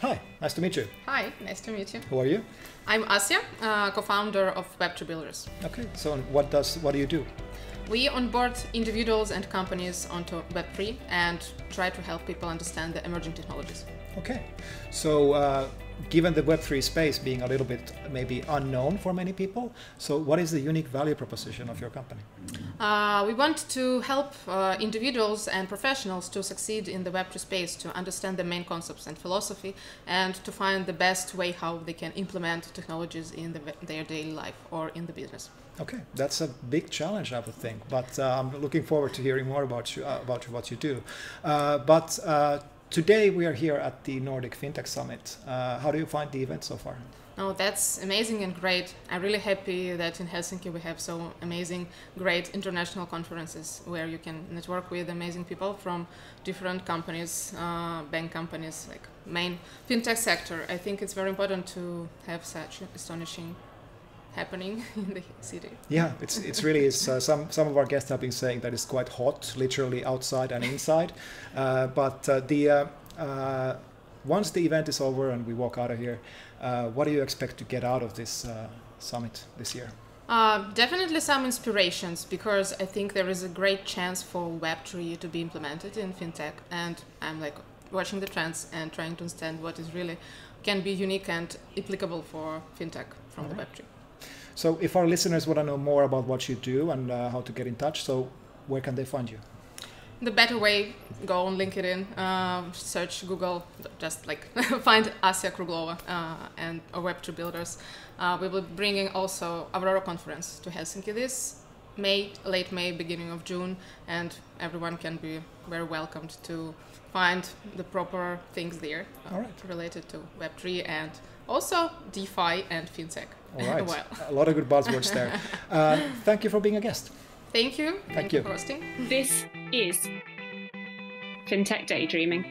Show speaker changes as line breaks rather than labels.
Hi, nice to meet you.
Hi, nice to meet you.
Who are you?
I'm Asya, uh, co-founder of Web3 Builders.
Okay, so what does what do you do?
We onboard individuals and companies onto Web3 and try to help people understand the emerging technologies.
Okay, so uh, given the Web3 space being a little bit maybe unknown for many people, so what is the unique value proposition of your company?
Uh, we want to help uh, individuals and professionals to succeed in the Web3 space, to understand the main concepts and philosophy, and to find the best way how they can implement technologies in the, their daily life or in the business.
Okay, that's a big challenge, I would think. But uh, I'm looking forward to hearing more about you, uh, about what you do. Uh, but uh, today we are here at the Nordic FinTech Summit. Uh, how do you find the event so far?
Oh, that's amazing and great. I'm really happy that in Helsinki we have so amazing, great international conferences where you can network with amazing people from different companies, uh, bank companies, like main fintech sector. I think it's very important to have such astonishing happening in the city.
Yeah, it's it's really is. Uh, some some of our guests have been saying that it's quite hot, literally outside and inside. Uh, but uh, the uh, uh, once the event is over and we walk out of here, uh, what do you expect to get out of this summit this year?
definitely some inspirations because I think there is a great chance for Web3 to be implemented in fintech, and I'm like watching the trends and trying to understand what is really can be unique and applicable for fintech from All the right. Web3.
So if our listeners want to know more about what you do and uh, how to get in touch, so where can they find you?
The better way, go on LinkedIn, uh, search Google, just like find Asya Kruglova uh, and our Web3 builders. Uh, we will be bringing also Aurora conference to Helsinki this May, late May, beginning of June, and everyone can be very welcomed to find the proper things there uh, related to Web3 and also DeFi and FinTech.
All right. well. A lot of good buzzwords there. Uh, thank you for being a guest.
Thank you.
Thank, thank you
for hosting.
This is FinTech Daydreaming.